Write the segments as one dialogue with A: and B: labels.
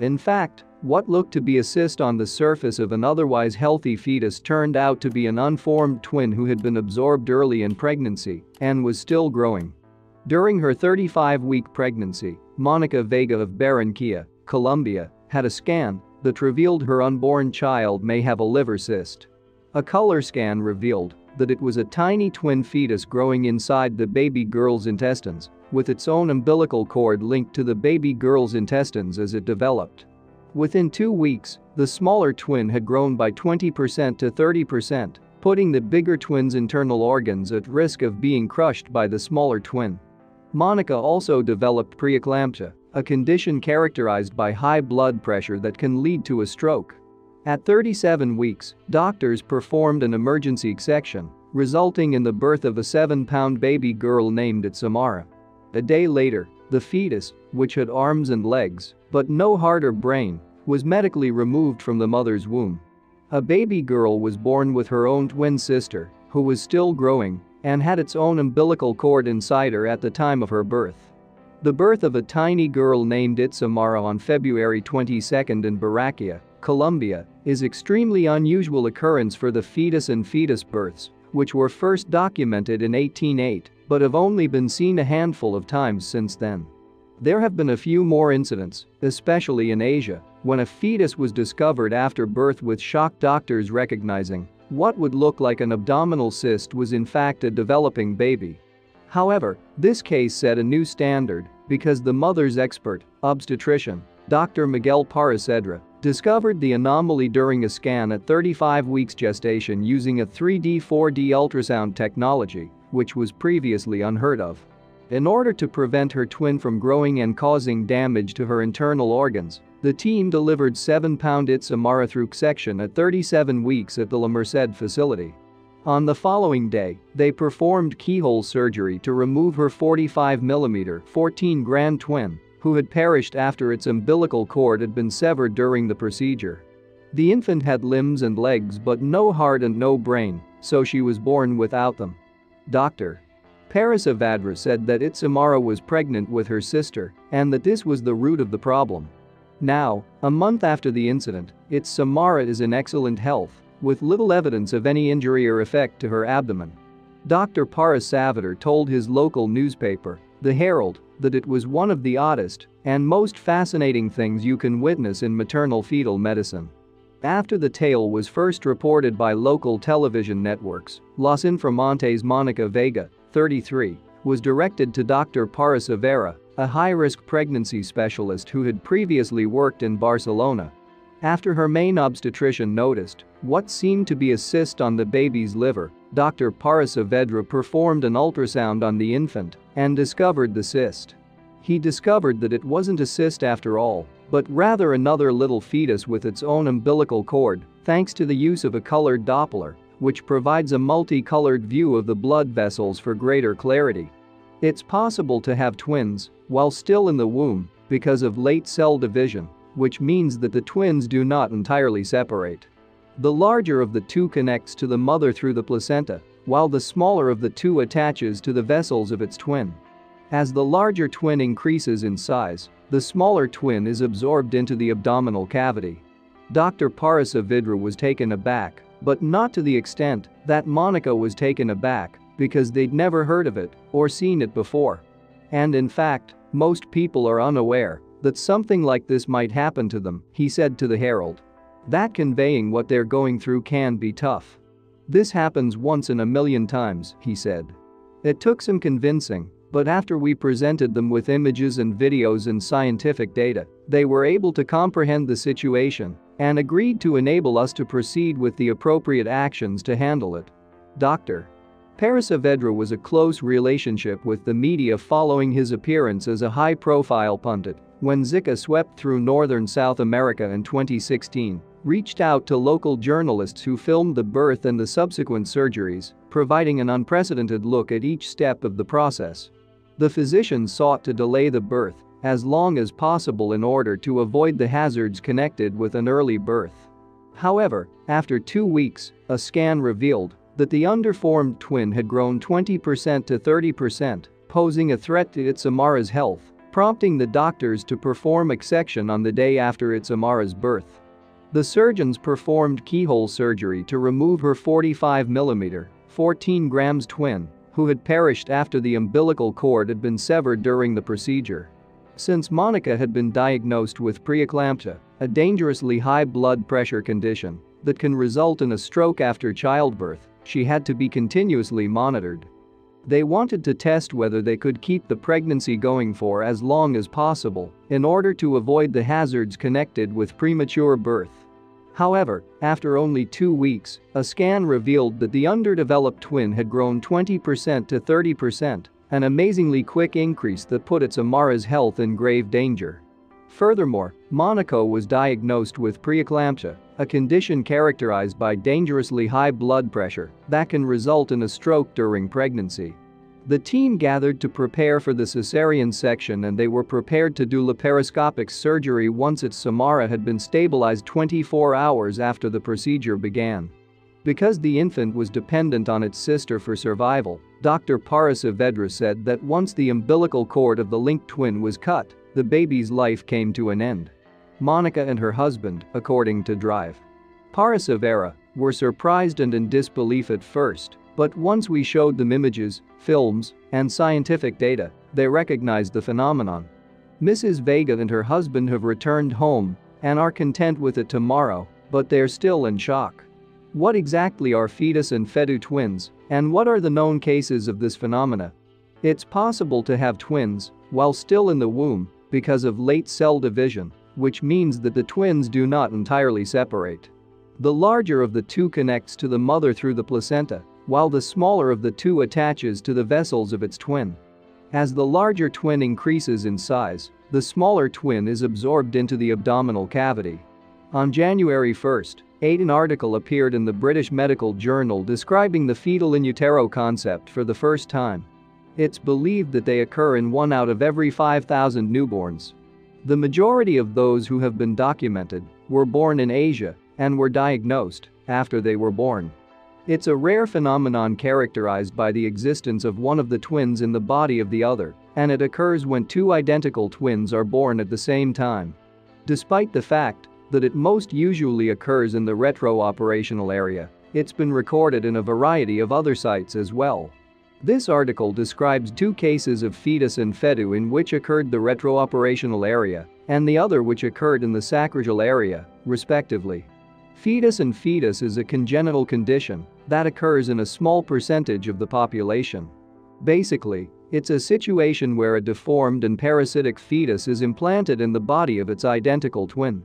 A: In fact, what looked to be a cyst on the surface of an otherwise healthy fetus turned out to be an unformed twin who had been absorbed early in pregnancy and was still growing. During her 35-week pregnancy, Monica Vega of Barranquilla, Colombia, had a scan that revealed her unborn child may have a liver cyst. A color scan revealed that it was a tiny twin fetus growing inside the baby girl's intestines, with its own umbilical cord linked to the baby girl's intestines as it developed. Within two weeks, the smaller twin had grown by 20% to 30%, putting the bigger twin's internal organs at risk of being crushed by the smaller twin. Monica also developed preeclampsia, a condition characterized by high blood pressure that can lead to a stroke. At 37 weeks, doctors performed an emergency section, resulting in the birth of a 7-pound baby girl named Itzamara. A day later, the fetus, which had arms and legs, but no heart or brain, was medically removed from the mother's womb. A baby girl was born with her own twin sister, who was still growing and had its own umbilical cord inside her at the time of her birth. The birth of a tiny girl named Itzamara on February 22 in Barranquilla, Colombia, is extremely unusual occurrence for the fetus in fetu births, which were first documented in 1808 but have only been seen a handful of times since then. There have been a few more incidents, especially in Asia, when a fetus was discovered after birth with shocked doctors recognizing what would look like an abdominal cyst was in fact a developing baby. However, this case set a new standard because the mother's expert, obstetrician, Dr. Miguel Parra Saavedra, discovered the anomaly during a scan at 35 weeks gestation using a 3D 4D ultrasound technology, which was previously unheard of. In order to prevent her twin from growing and causing damage to her internal organs, the team delivered 7-pound Itzamara through section at 37 weeks at the La Merced facility. On the following day, they performed keyhole surgery to remove her 45mm 14 grand twin, who had perished after its umbilical cord had been severed during the procedure. The infant had limbs and legs but no heart and no brain, so she was born without them. Dr. Parra Saavedra said that Itzamara was pregnant with her sister and that this was the root of the problem. Now, a month after the incident, Itzamara is in excellent health, with little evidence of any injury or effect to her abdomen. Dr. Parra Saavedra told his local newspaper, The Herald, that it was one of the oddest and most fascinating things you can witness in maternal fetal medicine. After the tale was first reported by local television networks, Los Informantes Monica Vega, 33, was directed to Dr. Parra Saavedra, a high-risk pregnancy specialist who had previously worked in Barcelona. After her main obstetrician noticed what seemed to be a cyst on the baby's liver, Dr. Parra Saavedra performed an ultrasound on the infant and discovered the cyst. He discovered that it wasn't a cyst after all, but rather another little fetus with its own umbilical cord, thanks to the use of a colored Doppler which provides a multicolored view of the blood vessels for greater clarity. It's possible to have twins while still in the womb because of late cell division, which means that the twins do not entirely separate. The larger of the two connects to the mother through the placenta, while the smaller of the two attaches to the vessels of its twin. As the larger twin increases in size, the smaller twin is absorbed into the abdominal cavity. Dr. Parra Saavedra was taken aback but not to the extent that Monica was taken aback because they'd never heard of it or seen it before. And in fact, most people are unaware that something like this might happen to them, he said to the Herald. That conveying what they're going through can be tough. This happens once in a million times, he said. It took some convincing, but after we presented them with images and videos and scientific data, they were able to comprehend the situation and agreed to enable us to proceed with the appropriate actions to handle it. Dr. Parra Saavedra was a close relationship with the media following his appearance as a high-profile pundit when Zika swept through northern South America in 2016, reached out to local journalists who filmed the birth and the subsequent surgeries, providing an unprecedented look at each step of the process. The physicians sought to delay the birth as long as possible in order to avoid the hazards connected with an early birth. However, after two weeks, a scan revealed that the underformed twin had grown 20% to 30%, posing a threat to Itzamara's health, prompting the doctors to perform exection on the day after Itzamara's birth. The surgeons performed keyhole surgery to remove her 45mm, 14 grams twin, who had perished after the umbilical cord had been severed during the procedure. Since Monica had been diagnosed with preeclampsia, a dangerously high blood pressure condition that can result in a stroke after childbirth, she had to be continuously monitored. They wanted to test whether they could keep the pregnancy going for as long as possible in order to avoid the hazards connected with premature birth. However, after only two weeks, a scan revealed that the underdeveloped twin had grown 20% to 30%, an amazingly quick increase that put Itzamara's health in grave danger. Furthermore, Monica was diagnosed with preeclampsia, a condition characterized by dangerously high blood pressure that can result in a stroke during pregnancy. The team gathered to prepare for the cesarean section and they were prepared to do laparoscopic surgery once Itzamara had been stabilized 24 hours after the procedure began. Because the infant was dependent on its sister for survival, Dr. Parra Saavedra said that once the umbilical cord of the linked twin was cut, the baby's life came to an end. Monica and her husband, according to Drive. Parra Saavedra, were surprised and in disbelief at first, but once we showed them images, films, and scientific data, they recognized the phenomenon. Mrs. Vega and her husband have returned home and are content with it tomorrow, but they're still in shock. What exactly are fetus in fetu twins, and what are the known cases of this phenomena? It's possible to have twins while still in the womb because of late cell division, which means that the twins do not entirely separate. The larger of the two connects to the mother through the placenta, while the smaller of the two attaches to the vessels of its twin. As the larger twin increases in size, the smaller twin is absorbed into the abdominal cavity. On January 1, an article appeared in the British Medical Journal describing the fetal in utero concept for the first time. It's believed that they occur in one out of every 5,000 newborns. The majority of those who have been documented were born in Asia and were diagnosed after they were born. It's a rare phenomenon characterized by the existence of one of the twins in the body of the other, and it occurs when two identical twins are born at the same time. Despite the fact that it most usually occurs in the retroperitoneal area, it's been recorded in a variety of other sites as well. This article describes two cases of fetus in fetu in which occurred the retroperitoneal area and the other which occurred in the sacrogel area, respectively. Fetus in fetu is a congenital condition that occurs in a small percentage of the population. Basically, it's a situation where a deformed and parasitic fetus is implanted in the body of its identical twin.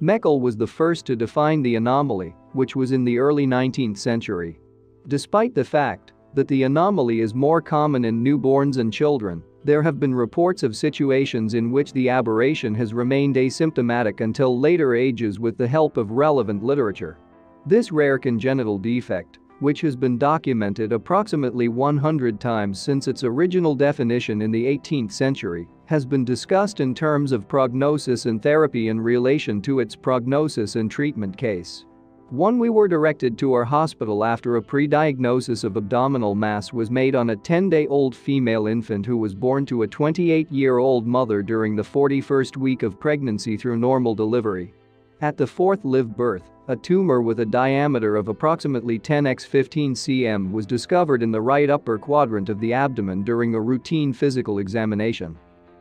A: Meckel was the first to define the anomaly, which was in the early 19th century. Despite the fact that the anomaly is more common in newborns and children, there have been reports of situations in which the aberration has remained asymptomatic until later ages with the help of relevant literature. This rare congenital defect, which has been documented approximately 100 times since its original definition in the 18th century, has been discussed in terms of prognosis and therapy in relation to its prognosis and treatment case. One we were directed to our hospital after a pre-diagnosis of abdominal mass was made on a 10-day-old female infant who was born to a 28-year-old mother during the 41st week of pregnancy through normal delivery. At the fourth live birth, a tumor with a diameter of approximately 10 x 15 cm was discovered in the right upper quadrant of the abdomen during a routine physical examination.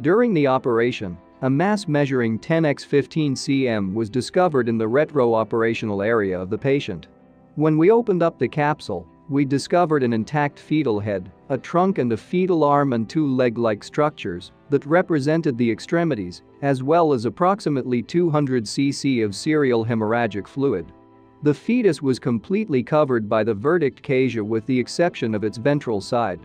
A: During the operation, a mass measuring 10 x 15 cm was discovered in the retroperitoneal area of the patient. When we opened up the capsule, we discovered an intact fetal head, a trunk and a fetal arm and two leg-like structures that represented the extremities, as well as approximately 200 cc of serial hemorrhagic fluid. The fetus was completely covered by the vernix caseosa with the exception of its ventral side.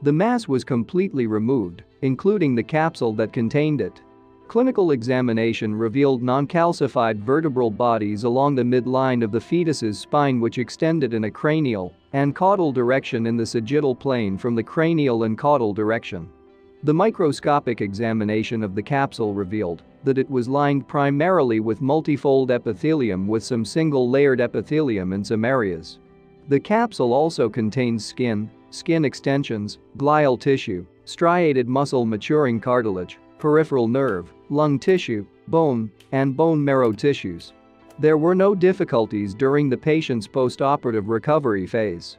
A: The mass was completely removed, including the capsule that contained it. Clinical examination revealed non-calcified vertebral bodies along the midline of the fetus's spine which extended in a cranial and caudal direction in the sagittal plane from the cranial and caudal direction. The microscopic examination of the capsule revealed that it was lined primarily with multifold epithelium with some single-layered epithelium in some areas. The capsule also contains skin, skin extensions, glial tissue, striated muscle maturing cartilage, peripheral nerve, lung tissue, bone, and bone marrow tissues. There were no difficulties during the patient's post-operative recovery phase.